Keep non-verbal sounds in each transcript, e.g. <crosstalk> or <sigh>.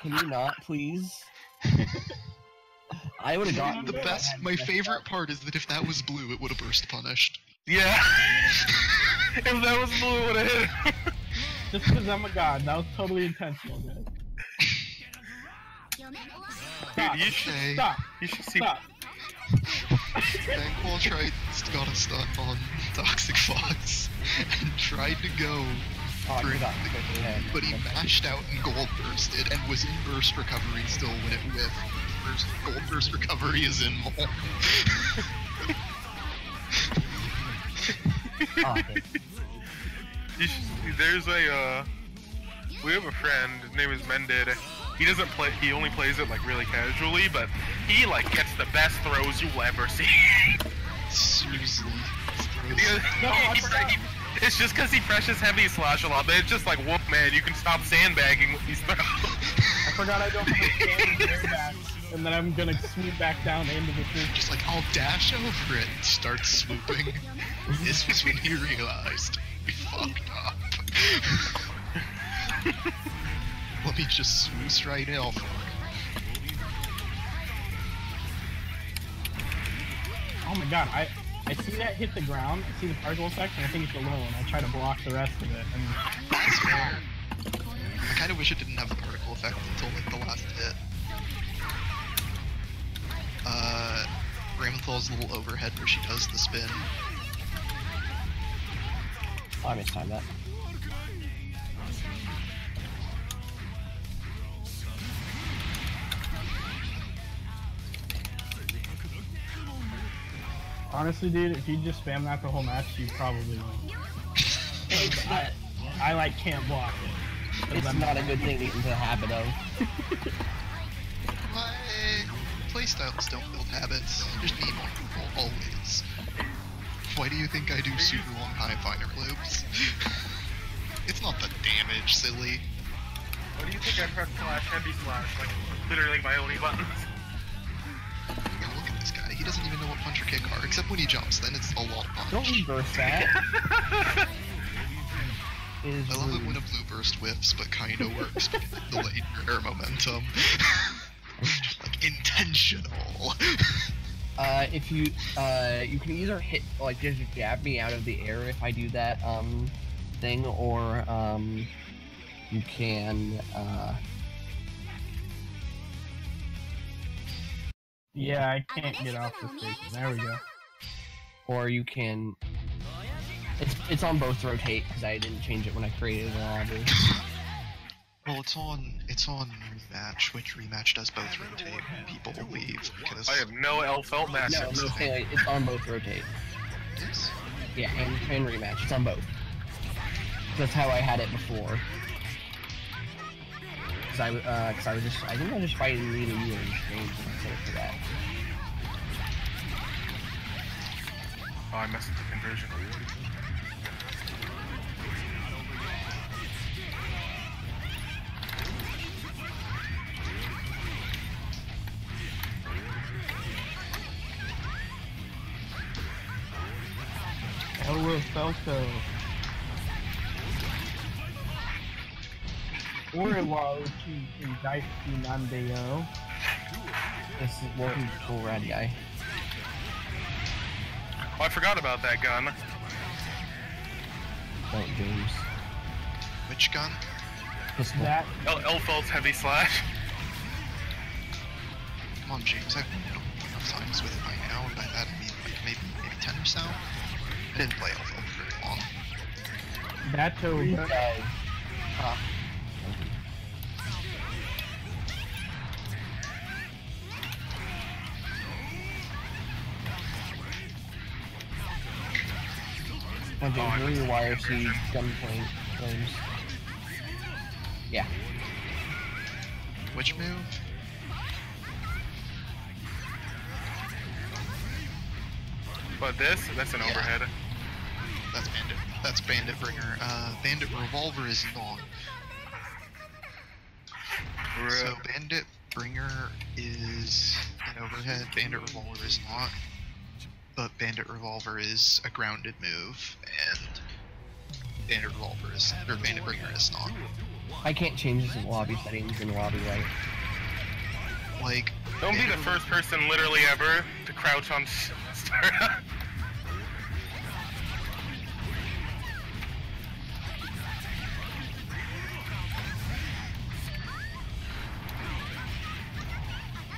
Can you not, please? I would have gotten The best, my favorite part is that if that was blue, it would have burst punished. Yeah. <laughs> if that was blue, it would have hit. him. <laughs> Just because I'm a god, that was totally intentional, guys. Stop. Dude, you should. Stop. You should see. Stop. Bankwall tried, got a stunt on Toxic Fox, and tried to go, Oh, for I forgot. anything, Okay, yeah. but he mashed out and gold bursted, and was in burst recovery still when it whiffed. Burst, gold burst recovery is in mole. <laughs> Oh, okay. Should, there's a. uh... We have a friend. His name is Mended. He doesn't play. He only plays it like really casually, but he like gets the best throws you'll ever see. Seriously. <laughs> No, he- he- it's just because he presses heavy slash a lot, but it's just like, whoop, man, you can stop sandbagging with these throws. I forgot I don't have a <laughs> standing and then I'm gonna swoop back down into the tree. Just like, I'll dash over it and start swooping. this was when he realized we fucked up. <laughs> Let me just swoosh right in. Oh my god, I I see that hit the ground, I see the particle effect, and I think it's a low, and I try to block the rest of it, and That's fair. I kind of wish it didn't have the particle effect until like the last hit. Uh, Ramlethal's little overhead where she does the spin. Oh, I mistimed that. Honestly, dude, if you just spam that the whole match, you probably win. 'Cause I, I like can't block it. 'Cause It's I'm not a good thing to get into the habit of. My playstyles don't build habits. There's me more people, always. Why do you think I do super long high finder loops? <laughs> it's not the damage, silly. What do you think I press slash heavy slash? Like, literally my only buttons. Punch or kick are, except when he jumps, then it's a lot of punch. Don't reverse that. <laughs> Is I love it when a blue burst whiffs, but kinda <laughs> works because it delayed your air momentum. <laughs> Like intentional. Uh, if you uh, you can either hit like just jab me out of the air if I do that um thing, or um you can uh Yeah, I can't get off the station. There we go. or you can. It's it's on both rotate because I didn't change it when I created the lobby. well, it's on it's on rematch, which rematch does both rotate. when People will leave because I have no L felt No, matchups. no, saying like, it's on both rotate. Yes. Yeah, and, and rematch. It's on both. That's how I had it before. Cause I, w- uh, cause I was just, I think I was just fighting me and you in exchange and I set it for that. Oh, I messed with the conversion. Elro Felto. Orlo to Daisuke Nandeo. This is what cool rad guy. Eh? Oh, I forgot about that gun. Don't James. Which gun? Pistol. That L, L heavy slash. Come on, James. I've played enough times with it by now, and by that I mean like maybe maybe ten or so. I didn't play Alpha for very long. that to These guys. Uh, Oh, James, Oh, I where are missed your the wire seed conversion. gunpoint flames? Yeah. Which move? But this, that's an Yeah. overhead. That's Bandit. That's Bandit Bringer. Uh, Bandit Revolver is not. So Bandit Bringer is an overhead. Bandit Revolver is not. But Bandit Revolver is a grounded move, and Bandit Revolver is or Bandit Bringer is not. I can't change the lobby settings in lobby right. Like Don't be the first person literally ever to crouch on s- <laughs> Startup.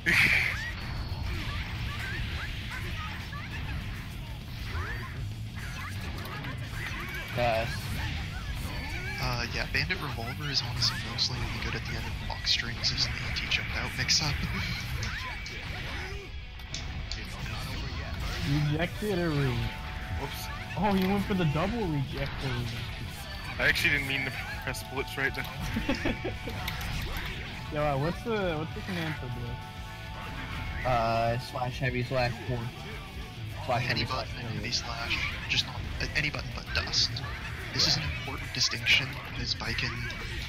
<laughs> Bandit Revolver is honestly mostly really good at the end of box strings as an anti-jump out mix-up. Rejected a read. Whoops. Oh, he went for the double rejected. I actually didn't mean to press blitz right there. <laughs> Yo, uh, what's the what's the command for this? uh, slash heavy slash four. Slash any heavy button and four. heavy slash, just not uh, any button but dust. This is an important distinction because Baiken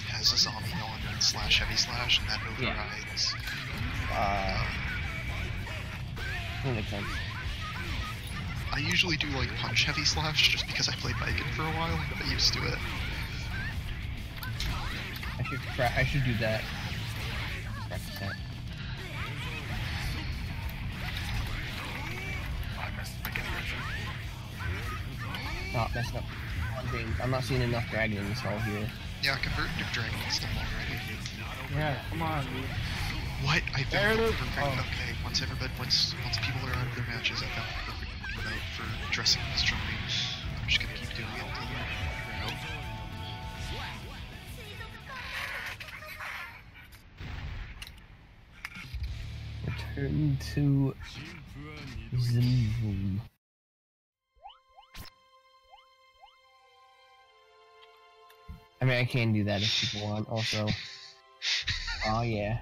has a zombie on slash heavy slash, and that Yeah. overrides. Uh, that makes sense. I usually do like punch heavy slash just because I played Baiken for a while and got used to it. I should try. I should do that. Practice that. Oh, I messed my. Not messing up. Things. I'm not seeing enough dragon install here. Yeah, I convert to dragon install already. Yeah, come on, dude. What? I There found the perfect. Oh. Okay, once everybody, once once people are out of their matches, I found the perfect emote for dressing as Johnny. I'm just gonna keep doing it until they're out. Return to Zimvoom. I mean, I can do that if people want. Also, <laughs> oh yeah.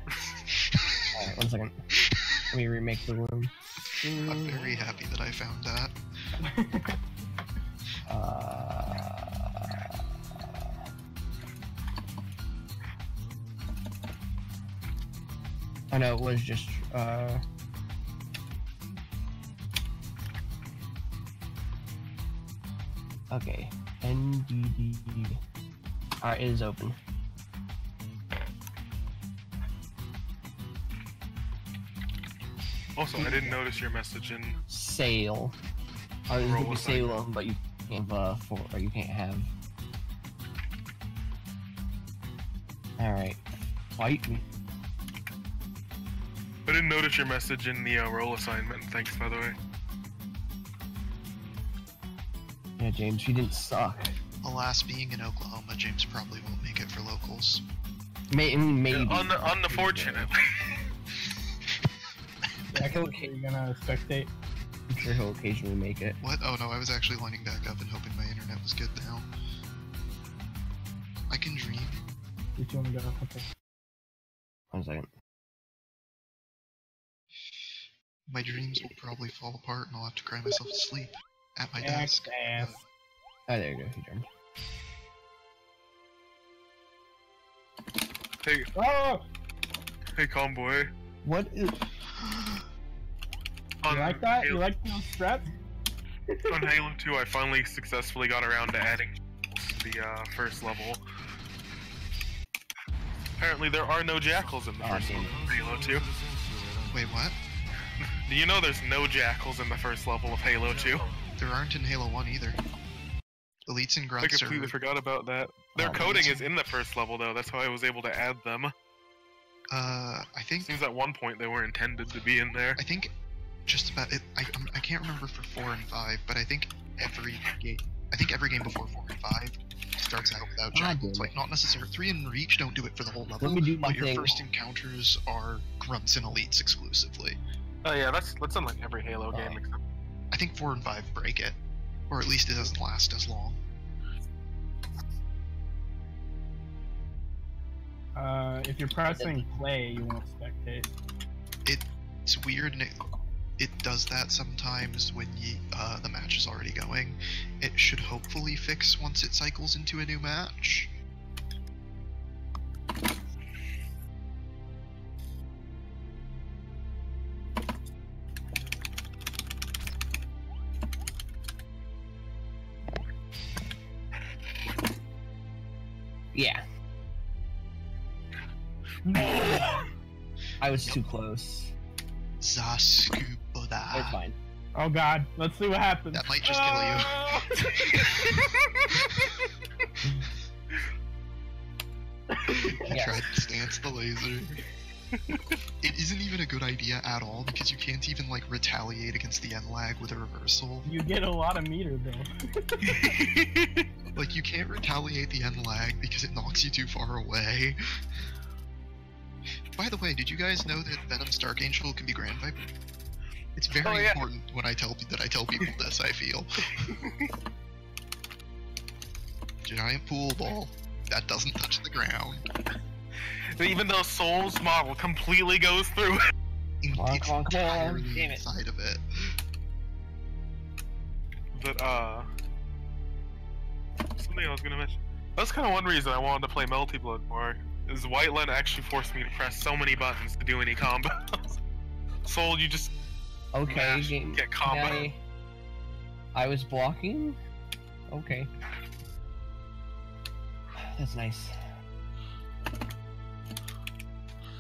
Alright, one second. Let me remake the room. I'm very happy that I found that. <laughs> Uh, I know it was just uh. Okay, NBD. Alright, it is open. Also, I didn't notice your message in. Sale. Oh, this Roll be assignment. Salem, but you can't uh, for or you can't have. All right, fight me. I didn't notice your message in the uh, role assignment. Thanks, by the way. Yeah, James, you didn't suck. Alas, being in Oklahoma, James probably won't make it for locals. May, I mean, maybe. Un- unfortunate. Yeah, <laughs> can, okay, you gonna spectate? I'm sure he'll occasionally make it. What? Oh no, I was actually lining back up and hoping my internet was good now. I can dream. Which one go? Okay. One second. My dreams will probably fall apart and I'll have to cry myself to sleep at my Ass desk. ass. Oh, there you go. He turned. Hey, Oh! hey, convoy. What is? You On like that? You like those straps? on Halo 2, I finally successfully got around to adding to the uh, first level. Apparently, there are no jackals in the first level of Halo 2. Wait, what? Do <laughs> you know there's no jackals in the first level of Halo 2? There aren't in Halo 1 either. Elites and grunts. I completely are. forgot about that. Their Oh, coding is in the first level, though. That's how I was able to add them. Uh, I think. Seems at one point they were intended to be in there. I think just about it. I, I'm- can't remember for four and five, but I think every game. I think every game before four and five starts out without God jackals. Like not necessarily three and reach don't do it for the whole level. Let me do my but your first encounters are grunts and elites exclusively. Oh yeah, that's that's in like every Halo Oh. game except I think four and five break it, or at least it doesn't last as long. Uh, if you're pressing play, you won't spectate. It's weird and it it does that sometimes when you, uh, the match is already going. It should hopefully fix once it cycles into a new match. Was too close. Zaskuboda. It's fine. Oh god, let's see what happens. That might just kill you. <laughs> <laughs> You Yes. tried to stance the laser. it isn't even a good idea at all because you can't even like retaliate against the end lag with a reversal. You get a lot of meter though. <laughs> Like you can't retaliate the end lag because it knocks you too far away. By the way, did you guys know that Venom's Dark Angel can be Grand Viper? It's very Oh, yeah. important when I tell that I tell people <laughs> this. I feel giant pool ball that doesn't touch the ground. Even though Sol's model completely goes through it. In- Come on, it's come on, come on. entirely Damn it. inside of it. But uh, something I was gonna mention. That's kind of one reason I wanted to play Melty Blood more. Is Whiteland actually forced me to press so many buttons to do any combos. <laughs> Sol, you just Okay, mash, game. get can combo. I... I was blocking. Okay. That's nice.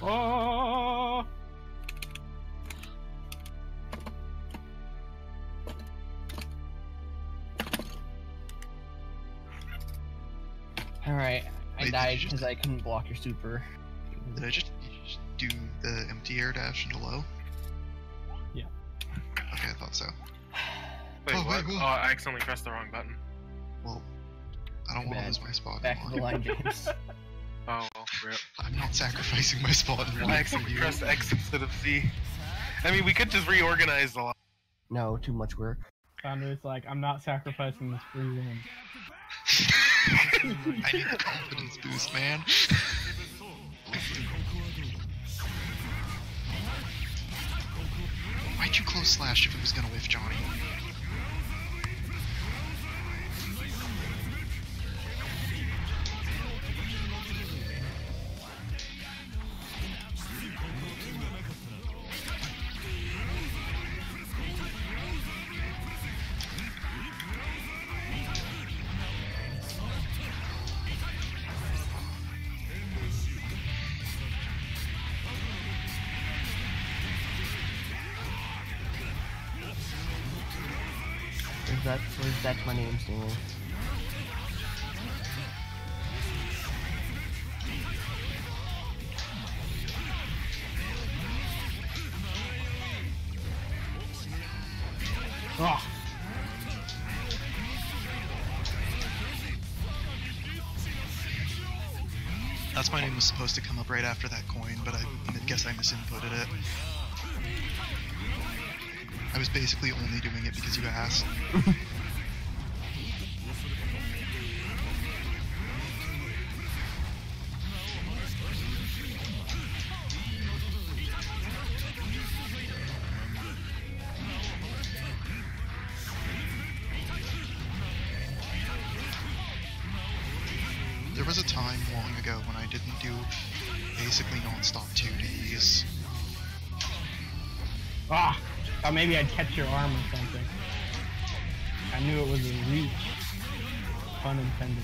Oh, All right. I Wait, did died just- because I couldn't block your super. Did I just, just do the empty air dash into low? Yeah. Okay, I thought so. Wait, Oh, what? wait, whoa. Oh, I accidentally pressed the wrong button. Well, I don't want to lose my spot. Back to the line, <laughs> James. Oh, well, rip. I'm not sacrificing my spot in I one for accidentally pressed X instead of Z. I mean, we could just reorganize the line. no, too much work. Founder's like, I'm not sacrificing this free win. <laughs> I need a confidence boost, man. Why'd you close slash if it was gonna whiff Johnny? Oh, That's my name was supposed to come up right after that coin, but I guess I misinputted it. I was basically only doing it because you asked. <laughs> Thought maybe I'd catch your arm or something. I knew it was a reach. Pun intended.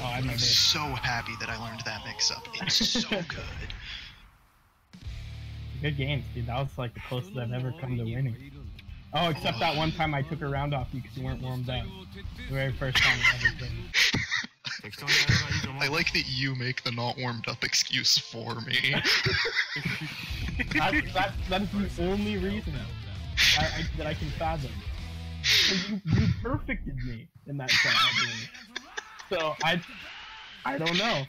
Oh, I have my I'm base. so happy that I learned that mix-up. It's so <laughs> good. Good games, dude. That was like the closest I've ever come to winning. Oh, except that one time I took a round off you because you weren't warmed up. The very first time I ever did. <laughs> I like that you make the not warmed up excuse for me. <laughs> That's, that's, that's the only reason I, I, that I can fathom. You, you perfected me in that set, I believe. So I, I don't know.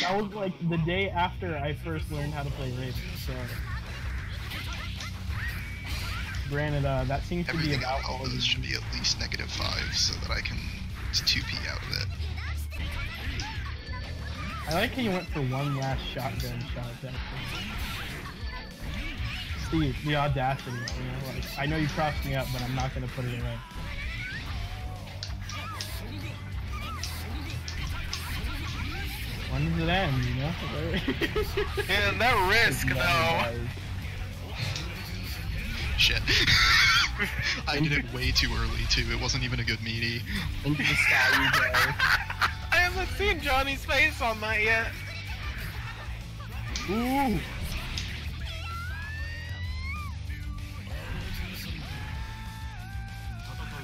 That was like the day after I first learned how to play Raven. So, granted, uh, that seems to be Everything about about all those you should be at least negative 5 so that I can 2p out of it. I like how you went for one last shotgun shot at that. The, the audacity, you know, like, I know you crossed me up, but I'm not gonna put it away. When does it end, you know? <laughs> <laughs> And that risk, though. Shit. <laughs> I did it <laughs> way too early too. It wasn't even a good meaty. Into the sky you go. <laughs> I haven't seen Johnny's face on that yet. Ooh.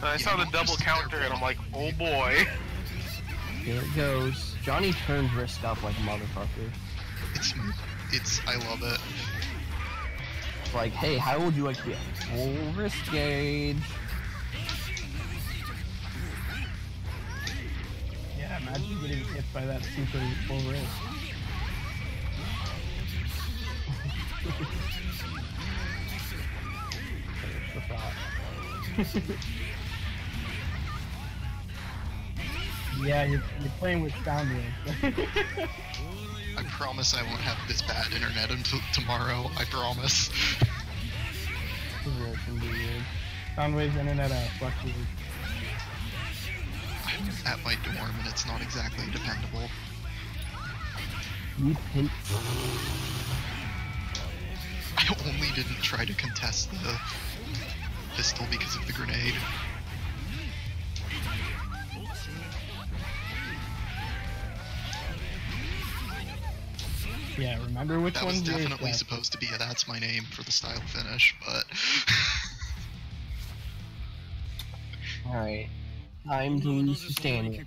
I saw the double counter and I'm like, oh boy. Here it goes. Johnny turns wrist up like a motherfucker. It's it's I love it. Like, hey, how would you like to be a full risk gauge? Yeah, imagine getting hit by that super full wrist. The thought. <laughs> Yeah, you're, you're playing with sound waves. <laughs> I promise I won't have this bad internet until tomorrow. I promise. This is really gonna be weird. sound waves internet uh, fluctuates. I'm at my dorm and it's not exactly dependable. You I only didn't try to contest the pistol because of the grenade. Yeah, remember which That was one's yours, definitely Jack. supposed to be a that's my name for the style finish, but Alright. Time to lose to Stanley.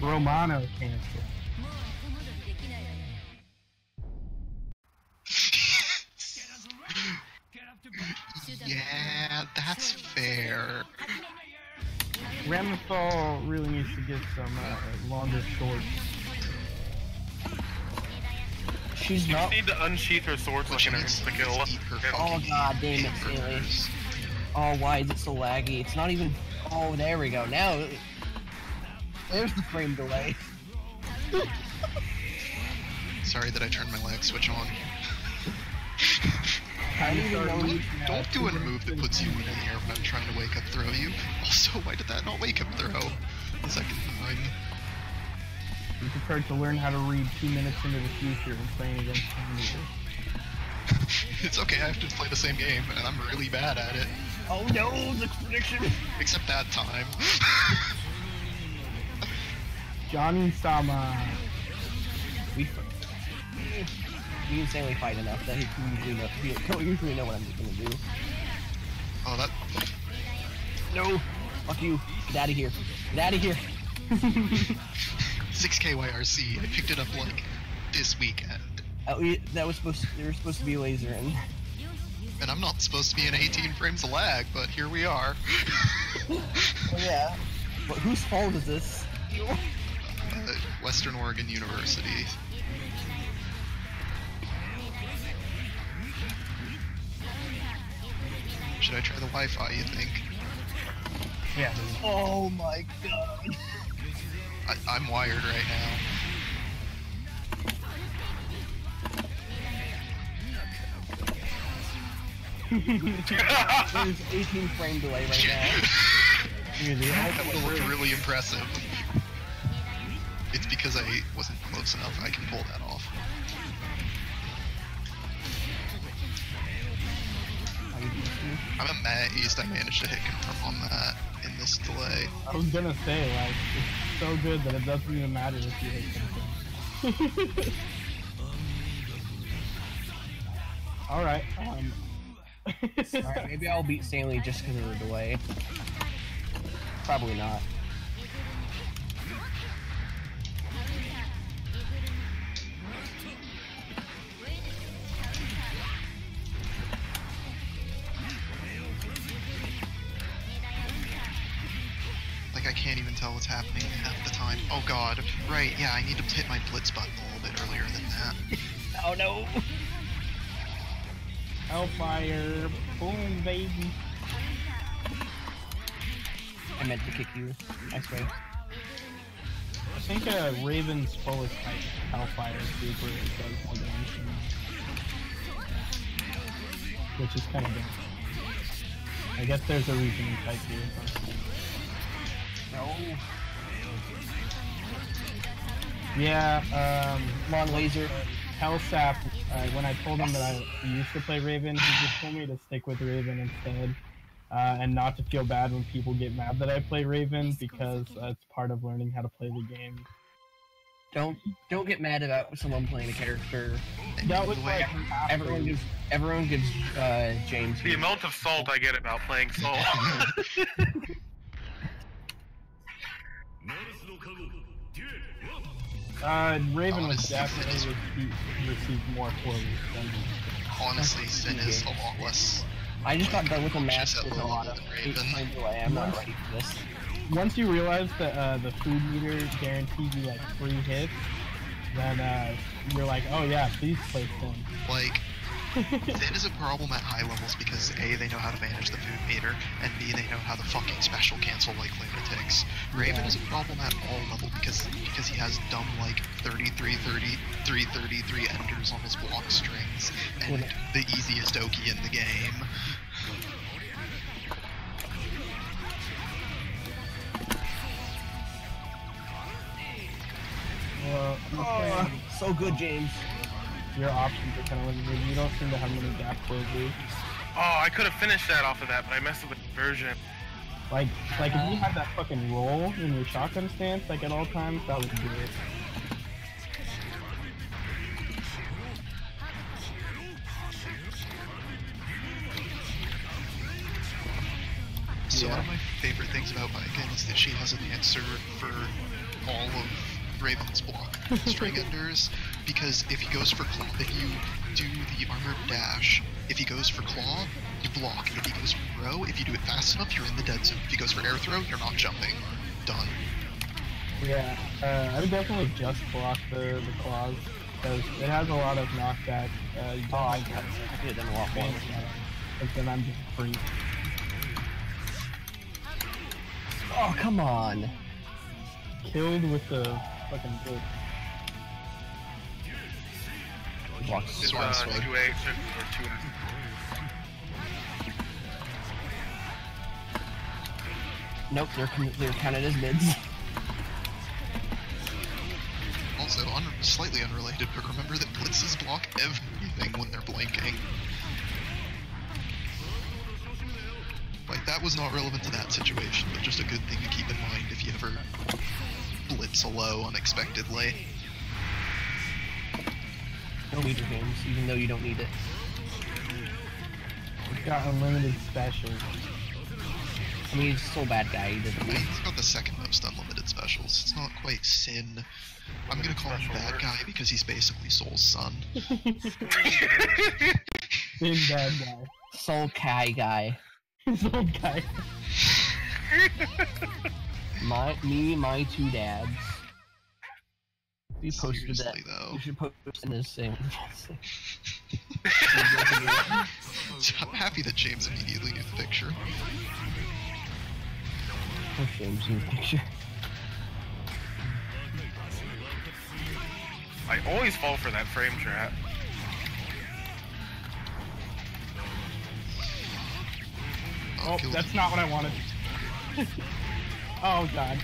Romano cancer. <laughs> yeah, that's fair. <laughs> Ramlethal really needs to get some uh, longer shorts. She's You not. just need to unsheath her sword so But I she can needs to insta kill. Oh fucking god damn it, hamburgers. Oh, why is it so laggy? It's not even. Oh, there we go. Now. There's the frame delay. <laughs> Sorry that I turned my lag switch on. <laughs> I don't even know. Don't, don't do a move that puts you in the air when I'm trying to wake up throw you. Also, why did that not wake him throw the second time? Be prepared to learn how to read two minutes into the future and playing against Tom Weaver. <laughs> it's okay, I have to play the same game, and I'm really bad at it. Oh no, the prediction. Except that time. <laughs> Johnny Sama. We. Me and Stanley fight enough that he can usually know. He don't usually know what I'm just gonna do. oh, that. No. Fuck you. Get out of here. Get out of here. <laughs> 6KYRC, I picked it up like this weekend. Oh, that was supposed. To, there was supposed to be a laser in. And I'm not supposed to be in 18 frames of lag, but here we are. <laughs> Yeah. But whose fault is this? uh, Western Oregon University. Should I try the Wi-Fi? You think? Yeah. Oh my god. I, I'm wired right now. <laughs> There's 18 frame delay right now. <laughs> Dude, that ultimate looked really impressive. It's because I wasn't close enough. I can pull that off. I'm amazed I managed to hit confirm on that in this delay. I was gonna say, like, it's so good that it doesn't even matter if you hit something. <laughs> Alright, um. <laughs> Alright, maybe I'll beat Stanley just because of the delay. Probably not. Right, yeah, I need to hit my blitz button a little bit earlier than that. <laughs> Oh no! Hellfire, boom, baby. I meant to kick you. I swear. I think uh, Raven's fullest type Hellfire Super does more damage than that. Which is kind of good. I guess there's a reason you type here. but- No. Yeah, um, Come on, laser. Hellsap, uh, when I told him that I used to play Raven, he just told me to stick with Raven instead, uh, and not to feel bad when people get mad that I play Raven because uh, it's part of learning how to play the game. Don't don't get mad about someone playing a character. That was like Everyone gives everyone gives uh, James. The amount of salt I get about playing <laughs> Sol. <laughs> <laughs> Uh, Raven was Honestly, definitely it is- received, received more poorly than Honestly, Sin is a lot less. I just got done with a match Just with a a lot of little eight Raven. times away. I'm not ready for this. once you realize that uh, the food meter guarantees you like free hits, then uh, you're like, oh yeah, please play Sin. Like, <laughs> Sin is a problem at high levels because A, they know how to manage the food meter, and B, they know how to fucking special cancel like lunatics. Raven Yeah. is a problem at all level because because he has dumb like 33, 33, 33 enders on his block strings, and Yeah. the easiest Oki in the game. Well, I'm Oh, so good, James. Your options are kind of limited. You don't seem to have many gap closers. oh, I could have finished that off of that, but I messed up with the conversion. Like, like if you uh-huh. had that fucking roll in your shotgun stance, like at all times, that would do it. So one of my favorite things about Baiken is that she has an answer for all of Raven's block <laughs> string enders. Because if he goes for claw, if you do the armored dash, if he goes for claw, you block. If he goes for throw, if you do it fast enough, you're in the dead zone. If he goes for air throw, you're not jumping. Done. Yeah, uh, I would definitely just block the the claws because it has a lot of knockback. Uh, you Oh, I don't got have I could have done a lot more. on it, But then I'm just free. Oh, come on. Killed with the fucking book. Blocks This Uh, sword. sword. two eight or two. Nope, they're they're counted as mids. <laughs> Also, un- slightly unrelated, but remember that blitzes block everything when they're blanking. Like, that was not relevant to that situation, but just a good thing to keep in mind if you ever blitz a low unexpectedly. No your games, even though you don't need it. It's got unlimited specials. I mean, he's still a bad guy. He doesn't I mean, need he's got the second most unlimited specials. It's not quite Sin. I'm gonna call him bad guy because he's basically Sol's son. <laughs> Big bad guy. Soul Kai guy. This old guy. My me, my two dads. We posted that. Though. You should post in the <laughs> same. I'm happy that James immediately knew the picture. Post James knew the picture. I always fall for that frame trap. Oh, that's not what I wanted. <laughs> oh god.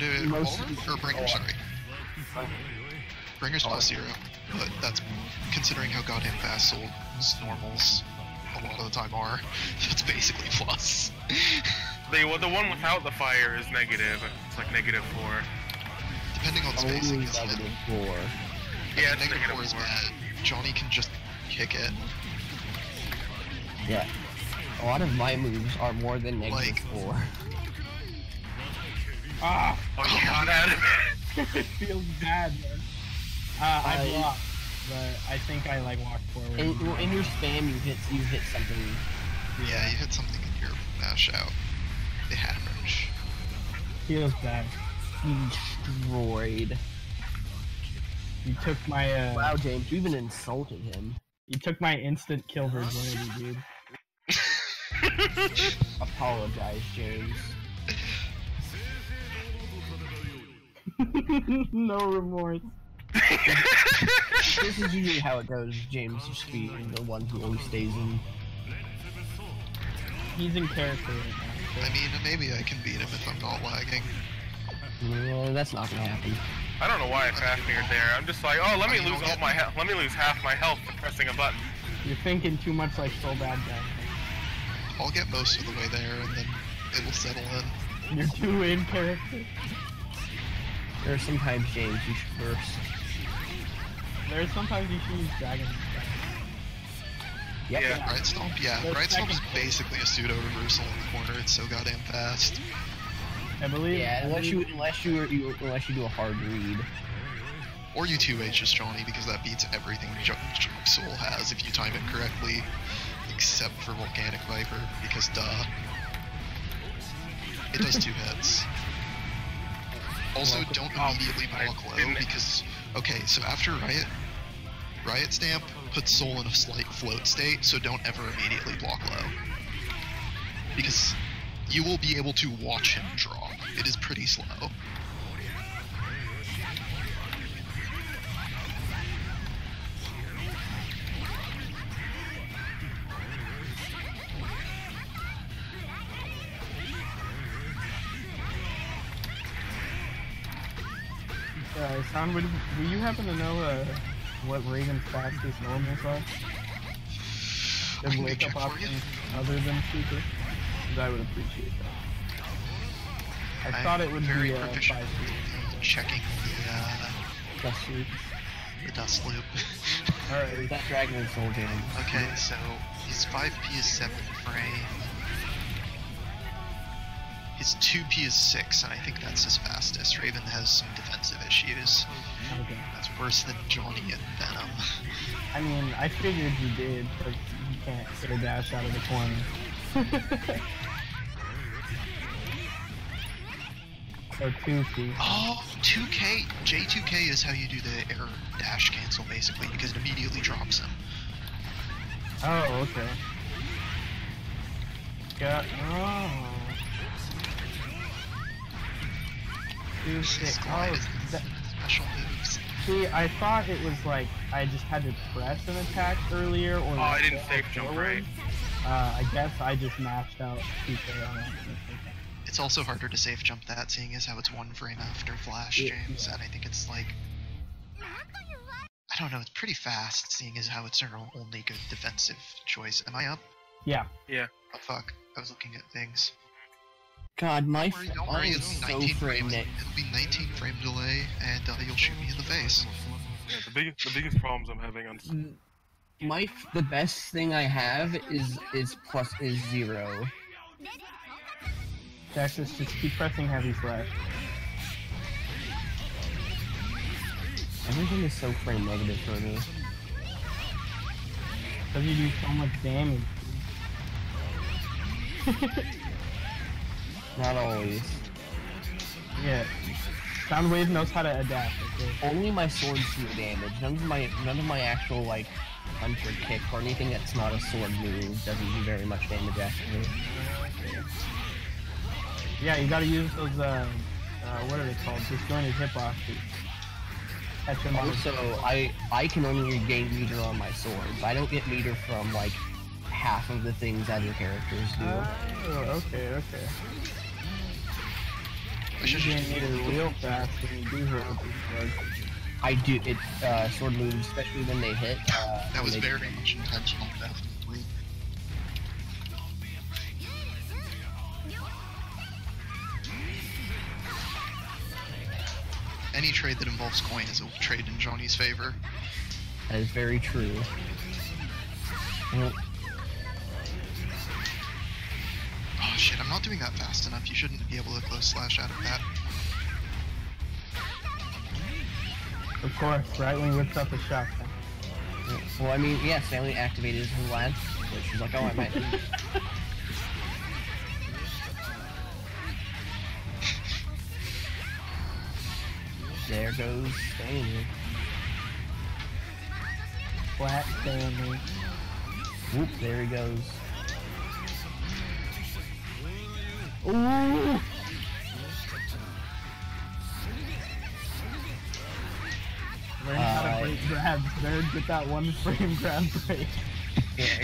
Bandit Most- Revolver? Or Bringer, sorry. Bringer's plus zero, but that's considering how goddamn fast Sol's normals a lot of the time are. <laughs> That's basically plus. The well, the one without the fire is negative. It's like negative four. Depending on spacing, isn't it? negative four. Yeah, it's negative negative four is four. bad. Johnny can just kick it. Yeah. A lot of my moves are more than negative Like- four. Ah, Oh, you got out of it. it feels bad, man. Uh, I I- blocked, but I think I like walked forward. In, well, in your spam, you hit you hit something. Yeah, you hit something in your mash out. The hammers. feels bad. You destroyed. You took my uh, Wow, James, you even insulted him. you took my instant kill virginity, dude. <laughs> Apologize, James. <laughs> no remorse. this is usually how it goes. James just being the one who always stays in. He's in character right now. I mean, maybe I can beat him if I'm not lagging. Well, that's not gonna happen. I don't know why I fast fingered there. I'm just like, oh, let me lose all my health. Let me lose half my health for pressing a button. You're thinking too much like so bad guy. I'll get most of the way there, and then it will settle in. You're too in character. There are sometimes James you should burst. There are sometimes you should use dragon. Yep. Yeah. Riot Stomp? Yeah, The Riot Stomp is basically a pseudo reversal in the corner. It's so goddamn fast. I believe. Yeah, unless you unless you, you unless you do a hard read. Or you 2H just Johnny because that beats everything Junk Sol has if you time it correctly, except for Volcanic Viper because duh. It does two hits. <laughs> Also, don't oh, immediately block low because okay, so after Riot, Riot Stomp puts Sol in a slight float state, so don't ever immediately block low because you will be able to watch him draw. It is pretty slow. Sound, would, do you happen to know uh, what Raven's fastest normals are? I There's wake up options other than super? 'Cause I would appreciate that. I I'm thought it would very be uh, proficient five in checking the, uh, That's sweet. the dust loop. Alright, <laughs> That Dragon and Sol James. okay, so his 5p is 7 frame. His 2p is 6, and I think that's his fastest. Raven has some defensive issues. okay. That's worse than Johnny and Venom. I mean, I figured you did, but you can't get a dash out of the corner. <laughs> or two feet. Oh, 2k! J2k is how you do the air dash cancel, basically, because it immediately drops him. Oh, okay. Got oh. Two His six. glide Oh, that, special moves. see, I thought it was like I just had to press an attack earlier, or Oh, like, I didn't go safe jump forward. right. Uh, I guess I just mashed out two K on it. It's also harder to safe jump that, seeing as how it's one frame after Flash, Yeah, James, yeah. and I think it's like. I don't know, it's pretty fast, seeing as how it's their only good defensive choice. Am I up? Yeah. Yeah. Oh fuck, I was looking at things. God, my Don't worry, don't worry, I am it'll be so 19 frame frame, net. it'll be 19 frame delay, and uh, you'll shoot me in the face. Yeah, the biggest the biggest problems I'm having on My f- the best thing I have is is plus is zero. Texas, just keep pressing heavy slash. Everything is so frame negative for me. Because you do so much damage. <laughs> Not always. yeah. Soundwave knows how to adapt. Okay? Only my swords do damage. None of my none of my actual like or kick or anything that's not a sword move doesn't do very much damage actually. Yeah, you gotta use those, uh, uh, what are they called? Disjointed hitboxes. Catch them on Also, I I can only gain meter on my swords. I don't get meter from like half of the things other characters do. Oh, okay, okay. I You should gain just meter real fast when you do hit with drugs. I do it uh, sword moves, especially when they hit. Uh, That was very much intentional, definitely. Any trade that involves coin is a trade in Johnny's favor. That is very true. Well, Oh shit, I'm not doing that fast enough. You shouldn't be able to close slash out of that. Of course, right when he whips up a shotgun. well, I mean, yes, I only activated his lance, which was like, oh, I might. there goes Stanley. Flat Stanley. Whoop, there he goes. Ooh! Learn how to break grabs, nerd. Get that one frame grab break. <laughs>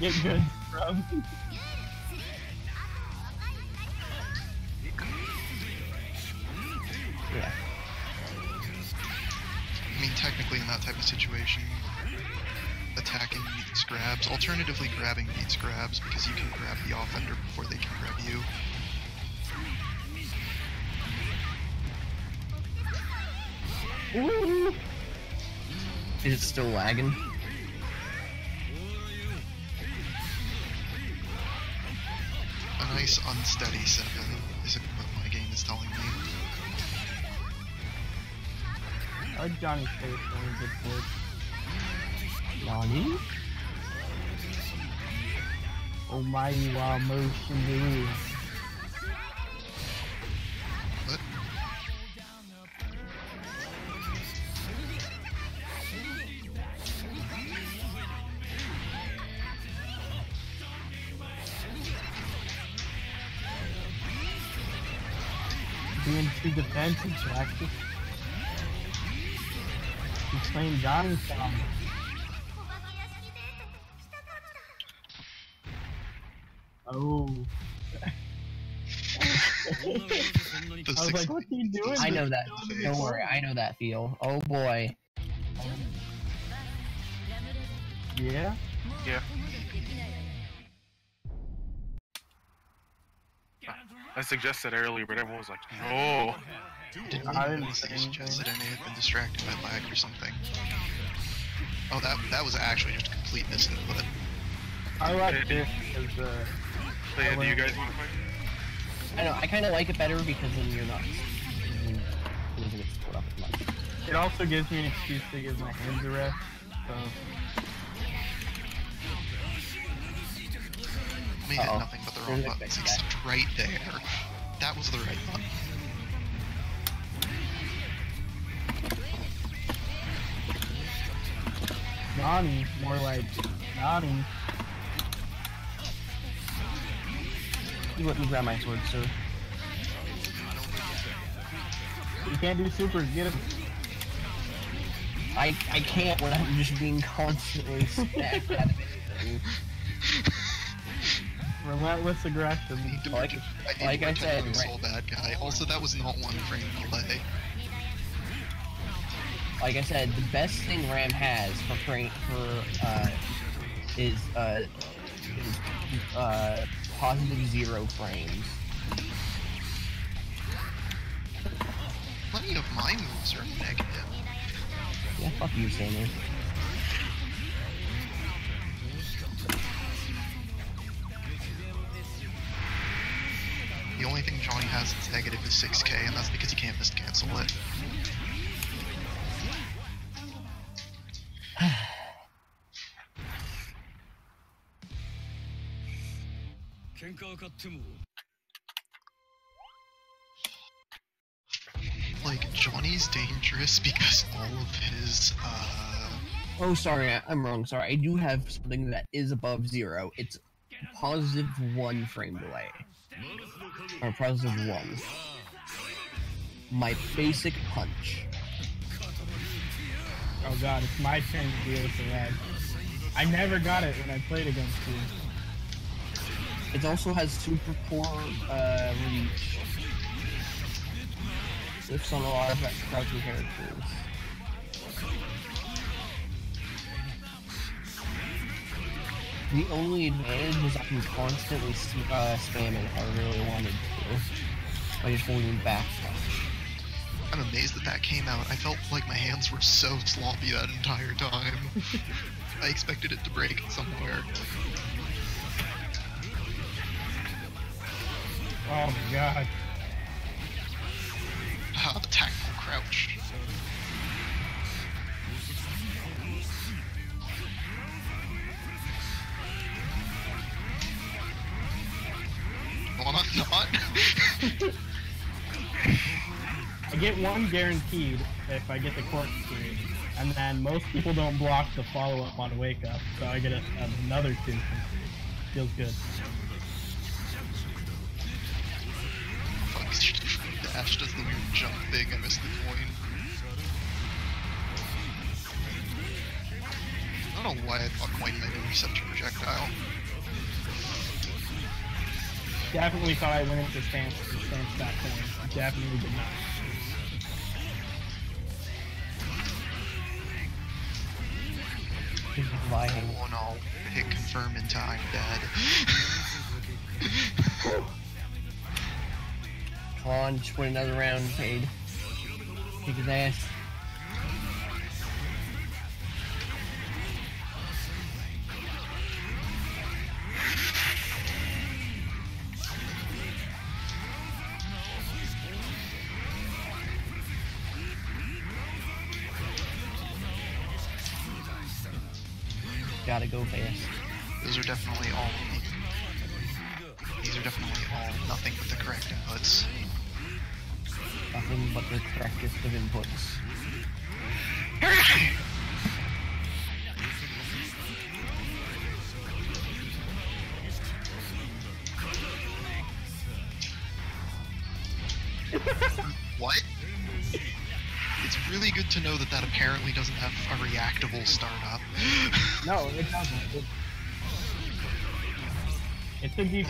Get good, scrub. yeah. I mean, technically, in that type of situation, attacking grabs. Alternatively, grabbing beats grabs because you can grab the offender before they can grab you. Ooh. Is it still lagging? A nice unsteady seven is what my game is telling me. I like Johnny's face when he gets bored. Almighty wild motion. What? Being too defensive, Jackson. He's playing Johnny style. Oh. I was six- like, what's he doing? I know that. Don't worry, I know that feel. Oh boy. Yeah? Yeah. I suggested earlier, but everyone was like, no. Didn't I didn't honestly say anything. suggest that I may have been distracted by lag or something. Oh, that that was actually just a complete misinput. I like this because, uh, So yeah, do you guys want to fight? I know. I kind of like it better because then you're not. It split up as much. it also gives me an excuse to give my hands a rest. So, Made Uh-oh. it nothing but the wrong There's a buttons. big It's guy. right there. That was the right button. Nani, more like Nani. You let me grab my sword, sir. You can't do supers, get him. I I can't when I'm just being constantly <laughs> smacked out of anything. Relentless aggression. Like- to like I said, right- bad guy. Also, that was not one frame delay. Like I said, the best thing Ram has for frame for uh is uh is uh positive zero frames. Plenty of my moves are negative. Yeah, fuck you, Saner. The only thing Johnny has that's negative is 6k, and that's because he can't miss. Like, Johnny's dangerous because all of his, uh, Oh, sorry, I- I'm wrong. Sorry, I do have something that is above zero. It's positive one frame delay, or positive one. My basic punch. Oh god, it's my turn to deal with the lag. I never got it when I played against you. It also has super poor uh, reach. Whiffs on a lot of crouching characters. The only advantage is I can constantly uh, spam it if I really wanted to. By just holding back. I'm amazed that that came out. I felt like my hands were so sloppy that entire time. <laughs> I expected it to break somewhere. Oh my god. The tactical crouch. Well, not not. <laughs> I get one guaranteed if I get the corkscrew. And then most people don't block the follow up on wake up, so I get a, another two. Feels good. Ash does the weird jump thing, I missed the coin. I don't know why I thought coin meant a projectile. Definitely thought I went into stance, stance that coin. Definitely did not. Lying. Oh no, hit confirm in time, Dad. <laughs> <laughs> On, just win another round, Cade. Kick his ass.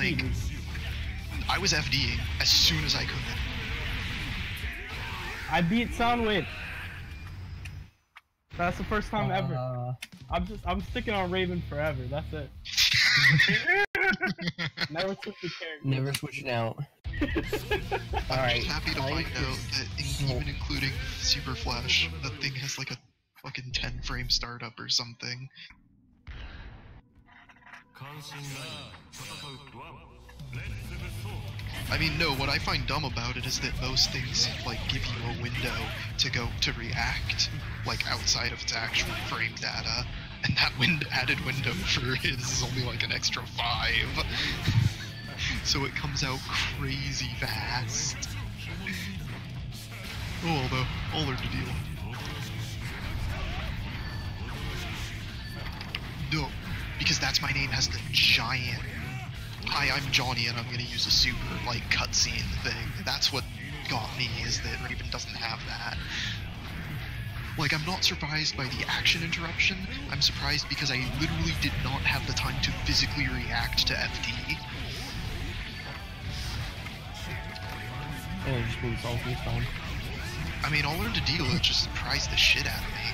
Like- I was FDing as soon as I could. I beat Soundwave. That's the first time ever. Uh, I'm just I'm sticking on Raven forever. That's it. <laughs> Never switch the character. never switching out. I'm Alright. just happy to I find think out that in, even including Super Flash, that thing has like a fucking 10 frame startup or something. I mean, no, what I find dumb about it is that most things, like, give you a window to go to react, like, outside of its actual frame data, and that wind added window for his is only like an extra five. so it comes out crazy fast. Oh, although, I'll learn to deal. No, because that's my name has the giant hi, I'm Johnny and I'm gonna use a super, like, cutscene thing. That's what got me, is that Raven doesn't have that. Like, I'm not surprised by the action interruption, I'm surprised because I literally did not have the time to physically react to FD. And it just being salty, it's. I mean, I'll learn to deal, it just surprised the shit out of me.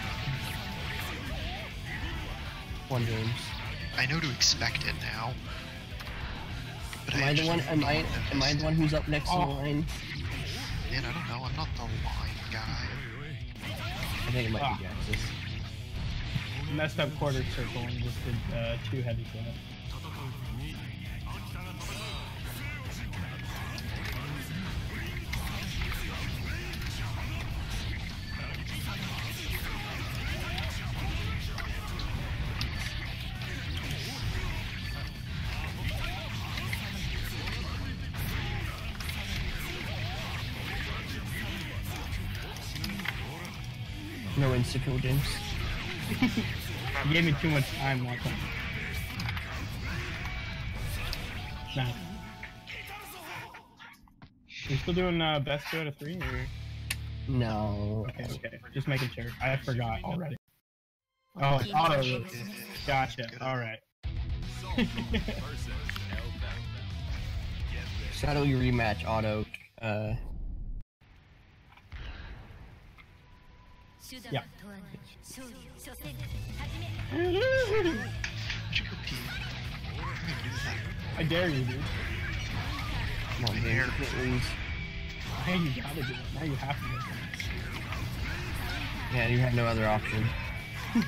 One James. I know to expect it now. But Am I the one? Am I? Am I the one who's up next in Oh. line? Man, I don't know, I'm not the line guy. I think it might Ah. be Jax's. Messed up quarter circle and just did uh, two heavies in it. No insta kill, James. You gave me too much time that time. Nice. You still doing uh, best two out of three? Or... No. Okay, okay. Just making sure. I forgot already. Oh, auto. Gotcha. Alright. Shadow you rematch auto. Uh, Yeah. 'Would you go pee? I'm gonna do that. I dare you, dude. come on, James. Here. You can't lose. Now you gotta do it. Now you have to do it. Yeah, you have no other option. <laughs>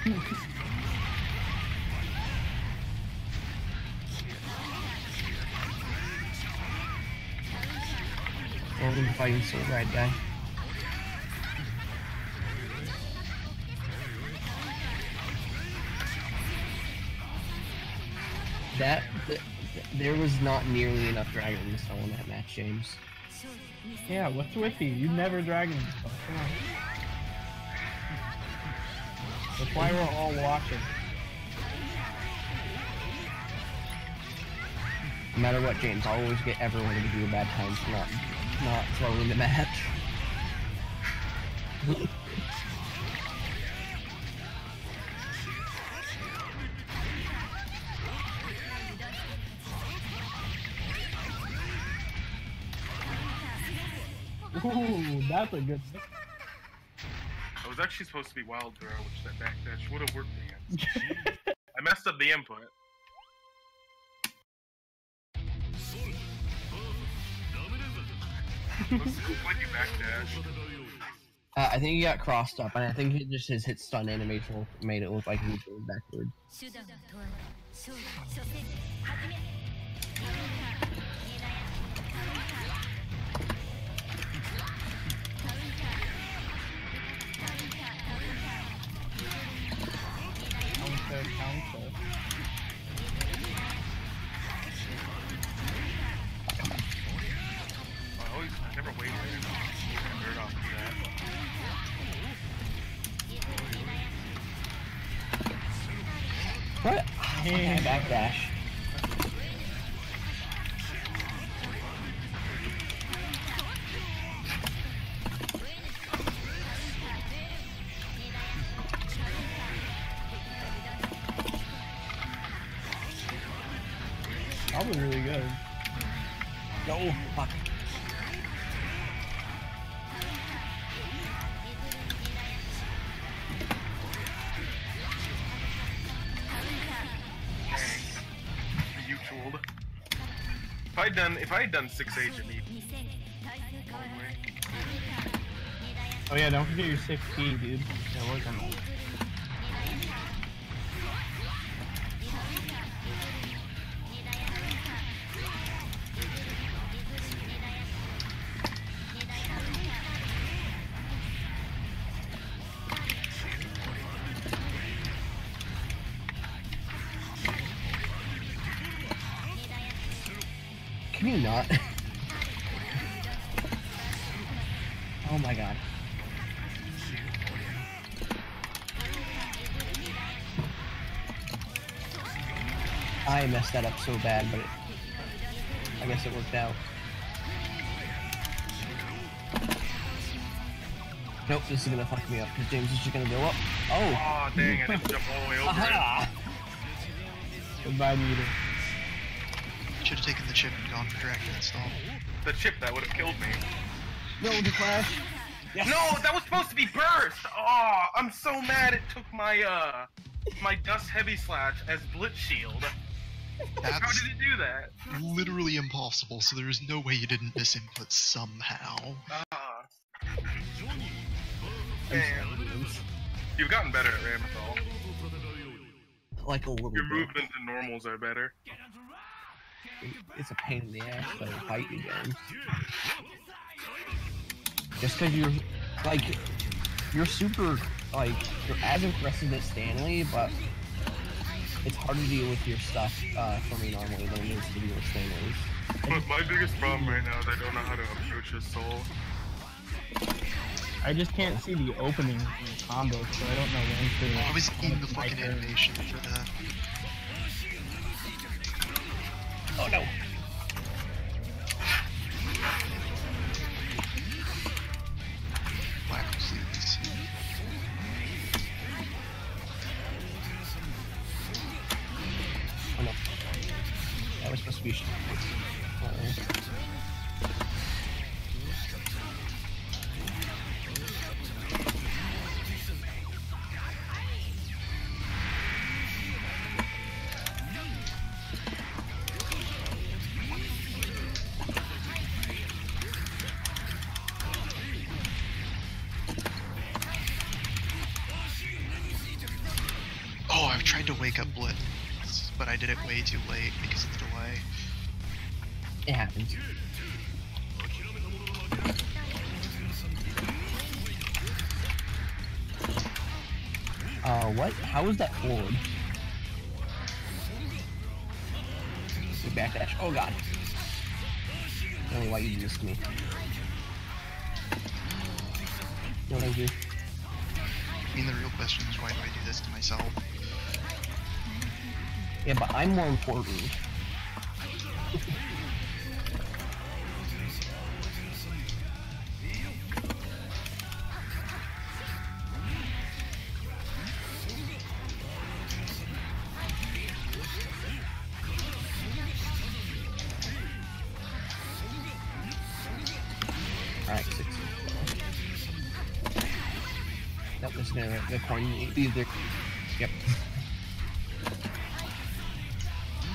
Only fighting so rad guy. That th- th- there was not nearly enough dragons on that match, James. Yeah, what's with you? You never dragon before. Come on. That's why we're all watching. No matter what, James, I'll always get everyone to do a bad time for not not throwing the match. <laughs> Ooh, that's a good. I was actually supposed to be wild throw, which that backdash would have worked against. I messed up the input. Looks like you backdash. Uh, I think he got crossed up, and I think it just his hit stun animation made it look like he was going backward. done if I had done six H. Oh, oh yeah, don't forget your six dude. On. Messed that up so bad, but it, I guess it worked out. Nope, this is gonna fuck me up because James is just gonna go up. Oh! Oh dang! I didn't jump all the way over it. Aha! Goodbye, meter. Should have taken the chip and gone for direct install. The chip that would have killed me. No, the flash! Yes. No, that was supposed to be burst. Oh, I'm so mad. It took my uh, my dust heavy slash as blitz shield. How That's did it do that? literally impossible, so there is no way you didn't miss input somehow. Ah. Man, you've gotten better at Ramlethal. Like a little Your bit. movement and normals are better. It's a pain in the ass to fight you guys. Just because you're like you're super like you're as aggressive as Stanley, but it's hard to deal with your stuff uh, for me normally than it is to deal with Stanley's. But my biggest problem right now is I don't know how to approach his Sol. I just can't see the opening in the combo, so I don't know when to. I was in the fucking animation for that. Oh no! Thank you. I mean, the real question is why do I do this to myself? Yeah, but I'm more important. The, the coin either. Yep.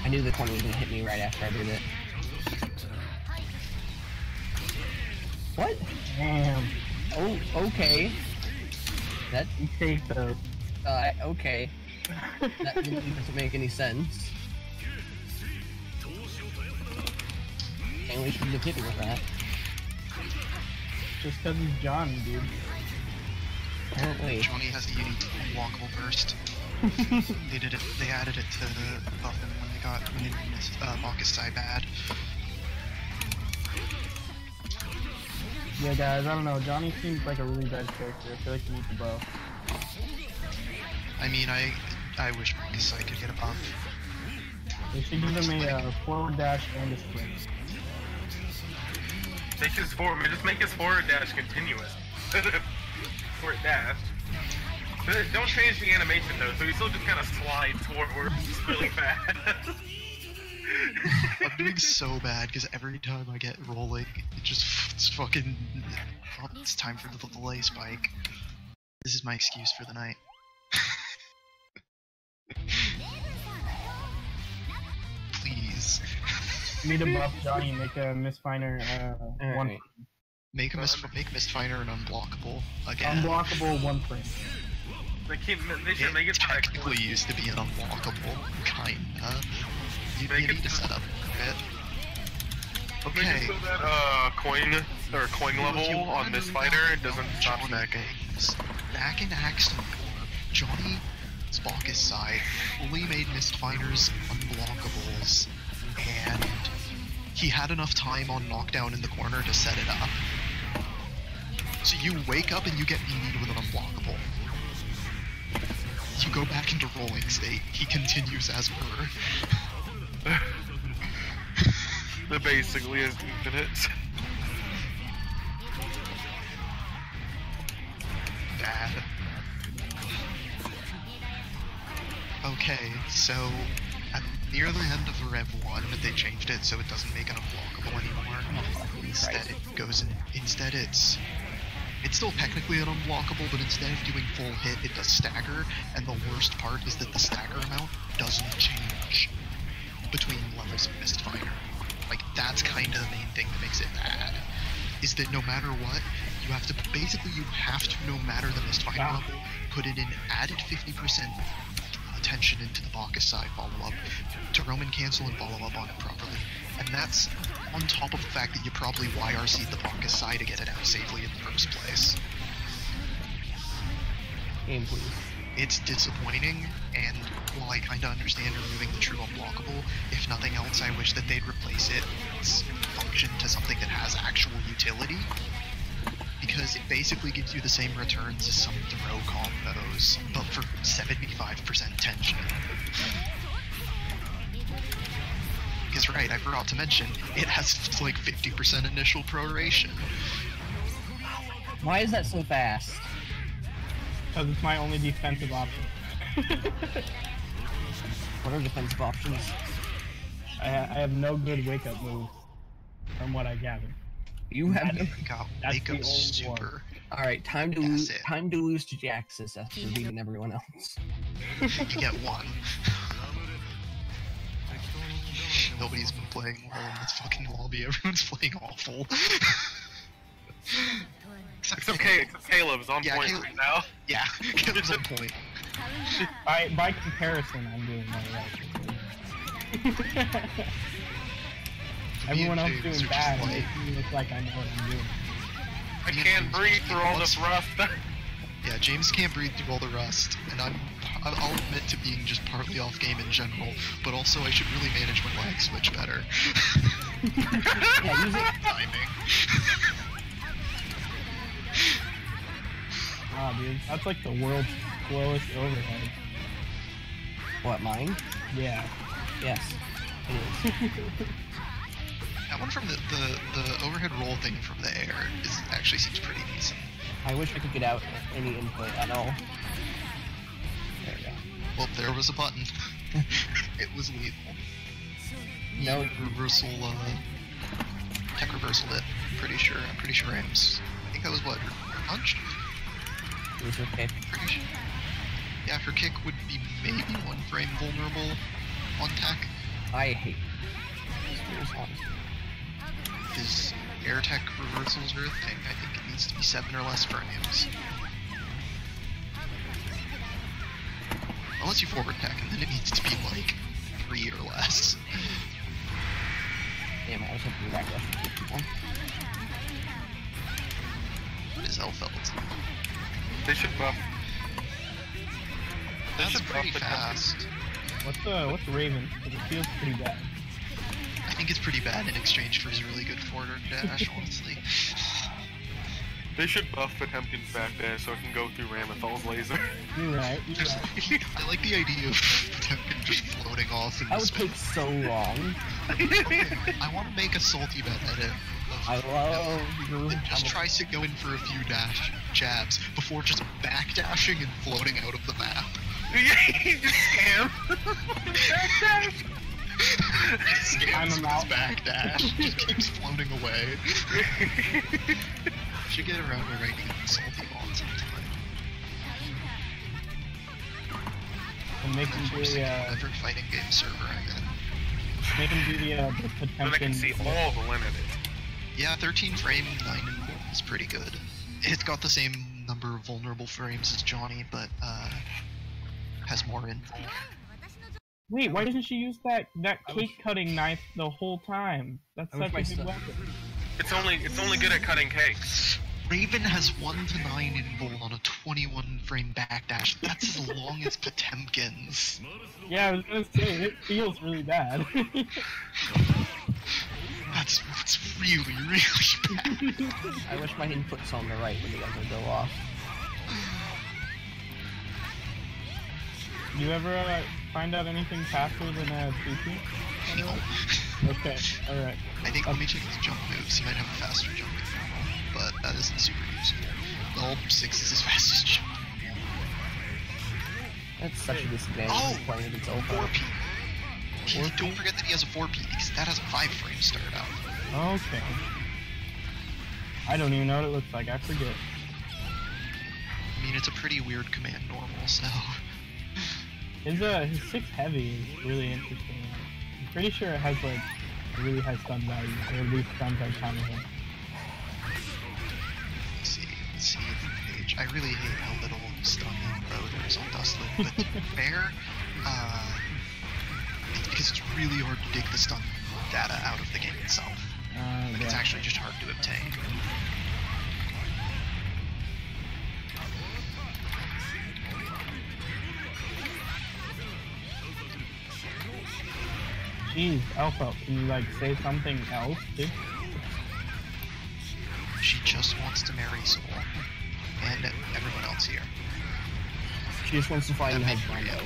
I knew the coin was gonna hit me right after I did it. What? Damn. Oh, okay. That, You take those. uh, okay. That really doesn't make any sense. And we should have hit me with that. Just because he's Johnny, dude. Apparently. Johnny has a unique unlockable burst. <laughs> they did it. They added it to the buff when they got when they missed uh, Bacchus Sigh bad. Yeah, guys, I don't know. Johnny seems like a really bad character. I feel like he needs a buff. I mean, I I wish Bacchus Sigh could get a buff. They should give him a uh, forward dash and a sprint. Make his forward, just make his forward dash continuous. <laughs> forward dash. But Don't change the animation though, so he still just kind of slides forward really fast. I'm doing so bad because every time I get rolling, it just it's fucking. Oh, it's time for the delay spike. This is my excuse for the night. Please. You need to buff Johnny make a Mist Finer uh, one Alright. Make a mis- make Mist Finer an unblockable again. unblockable one frame. they keep, they should It make it so that- technically used to be an unblockable, kinda. You, Make you need to set up a bit. Okay. so that uh coin or coin Well, you level on do this fighter doesn't stop Johnny stacking. games. Back in Accent Core, Johnny Bacchus Sigh fully made Mist Finers unblockables, and he had enough time on knockdown in the corner to set it up. So you wake up and you get beanied with an unblockable. You go back into rolling state. He continues as per. that basically is infinite. bad. Okay, so at near the end of Rev 1, they changed it so it doesn't make it unblockable anymore. Oh, instead, it goes in. Instead, it's. It's still technically an unblockable, but instead of doing full hit, it does stagger, and the worst part is that the stagger amount doesn't change between levels of Mist Finer. Like, that's kind of the main thing that makes it bad. Is that no matter what, you have to basically you have to no matter the Mist Finer Wow. level, put in an added 50% attention into the Bacchus Sigh follow up to Roman cancel and follow up on it properly. And that's on top of the fact that you probably YRC'd the Bacchus Sigh to get it out safely in the first place. Game please. It's disappointing, and while I kinda understand removing the true unblockable, if nothing else, I wish that they'd replace it, its function to something that has actual utility. Because it basically gives you the same returns as some throw combos, but for 75% tension. Because right, I forgot to mention, it has like 50% initial proration. Why is that so fast? Because it's my only defensive option. <laughs> What are defensive options? I, ha- I have no good wake up moves, from what I gather. You have Wake up, That's wake the up only super. all right. Time to lose. Time to lose to Jaxas after beating everyone else. <laughs> You get one. Nobody's been playing well in this fucking lobby. <laughs> Everyone's playing awful. Except <laughs> okay, except Caleb's on Yeah, point Caleb- right now. Yeah, <laughs> Caleb's on point. By by comparison, I'm doing my all right. Everyone else James doing are bad. just like- makes me look like I know what I'm doing. I can't breathe through all this rust. Yeah, James can't breathe through all the rust, and I'm I'll I'll admit to being just partly off game in general, but also I should really manage my lag switch better. <laughs> Yeah, use it. <laughs> Timing. <laughs> Wow, dude, that's like the world's slowest overhead. What mine? Yeah. Yes. It is. That one from the, the the overhead roll thing from the air is actually seems pretty decent. I wish I could get out any input at all. There we go. Well, there was a button. <laughs> it was lethal. No, reversal, uh, tech reversal it. Pretty sure. I'm pretty sure Ames. I think that was what punched. It's okay. Pretty sure. Yeah, her kick would be maybe one frame vulnerable on tech. I hate this, honestly. Air tech reversals are a thing. I think it needs to be seven or less frames. Unless you forward tech, and then it needs to be like three or less. Damn, I was hoping that rush would take too long. What is Elphelt? They should buff. They That's should buff pretty the company. fast. What's uh what's Raven? 'Cause it feels pretty bad. I think it's pretty bad in exchange for his really good forward dash, honestly. They should buff Potemkin's back there so it can go through Ramlethal's laser. <laughs> You're right. You're <laughs> Just, right. I like the idea of Potemkin just floating off in That would space. take so long. <laughs> I want to make a salty bet edit. Of, I love your that just tries to go in for a few dash jabs before just backdashing and floating out of the map. yeah, you just scam. Backdash. Scams him with out. his backdash, just keeps floating away. Should get around to writing salty ball sometime. And make him Forcing do the uh, every fighting game server I'm in. make him do the uh the then I Potemkin. can see all the lineage. Yeah, 13 frame, 9 and full is pretty good. It's got the same number of vulnerable frames as Johnny, but uh, has more info. Wait, why doesn't she use that that cake cutting knife the whole time? That's such a good son- weapon. It's only it's only good at cutting cakes. Raven has 1 to 9 in Bull on a 21 frame backdash. That's as long as Potemkin's. Yeah, I was gonna say it feels really bad. That's, that's really, really bad. I wish my input's on the right when the other go off. you ever uh, find out anything faster than a PP? No. Okay, alright. I think let me check his jump moves. He might have a faster jump move than normal, but that isn't super useful. Nope, 6 is his fastest jump. That's such a disadvantage Oh! playing against 4 Oppo. P. Don't forget that he has a 4 P because that has a 5 frame start out. Okay. I don't even know what it looks like, I forget. I mean, it's a pretty weird command normal, so. His uh his six heavy is really interesting. Pretty sure it has like really high stun value, or at least stuns time of him. See, see the page. I really hate how little stun and info there is on Dustloop, but to be <laughs> fair, uh, because it's really hard to dig the stun data out of the game itself. Uh, Like, it's actually just hard to obtain. Jeez, Alpha, can you like say something else, dude? She just wants to marry Sol. And everyone else here. She just wants to find That her makes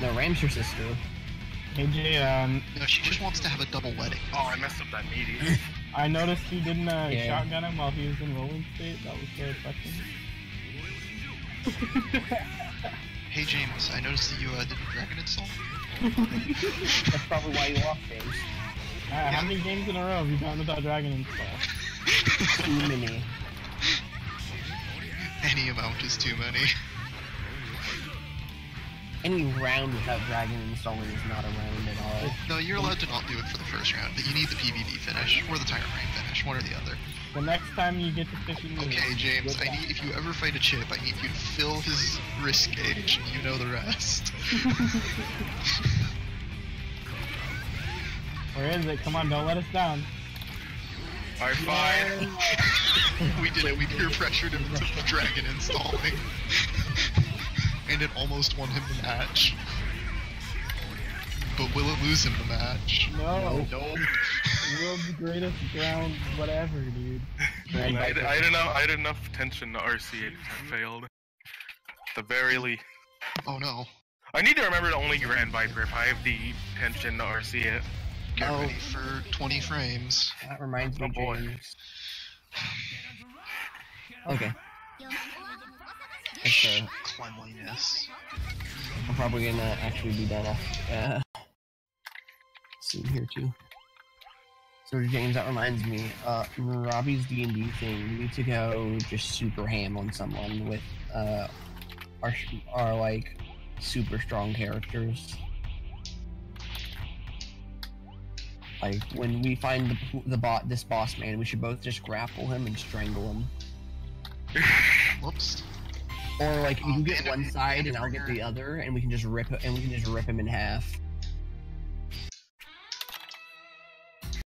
No, Ram's your sister. AJ, um, No, she just wants to have a double wedding. Oh, I messed up that meaty. <laughs> I noticed you didn't uh, Yeah. shotgun him while he was in rolling state. That was very touching. <laughs> Hey James, I noticed that you uh, did a dragon install. <laughs> That's probably why you lost games. Uh, How many games in a row have you gotten without Dragon install? <laughs> Too many. Any amount is too many. Any round without Dragon installing is not a round at all. No, you're allowed to not do it for the first round, but you need the PvP finish or the tire frame finish, one or the other. The next time you get to 50 meters, Okay, James, I need if you ever fight a chip, I need you to fill his risk gauge. You know the rest. <laughs> Where is it? Come on, don't let us down. Alright, fine. <laughs> we did it. We peer pressured him into the dragon installing, <laughs> and it almost won him the match. But will it lose him the match? No. Nope world's greatest ground whatever, dude. <laughs> I, I, I had enough, I had enough tension to RC it failed. The very least. Oh no. I need to remember to only Grand Viper if I have the tension to RC it. Get oh. ready for 20 frames. That reminds oh, me, boy. James. Okay. Shh. cleanliness. I'm probably gonna actually be done after. Uh, here too. So James, that reminds me, uh, Robbie's D and D thing. We need to go just super ham on someone with uh, our our like super strong characters. Like when we find the the bot this boss man, we should both just grapple him and strangle him. <sighs> Whoops. Or like you can get one side and I'll get the other, and we can just rip and we can just rip him in half.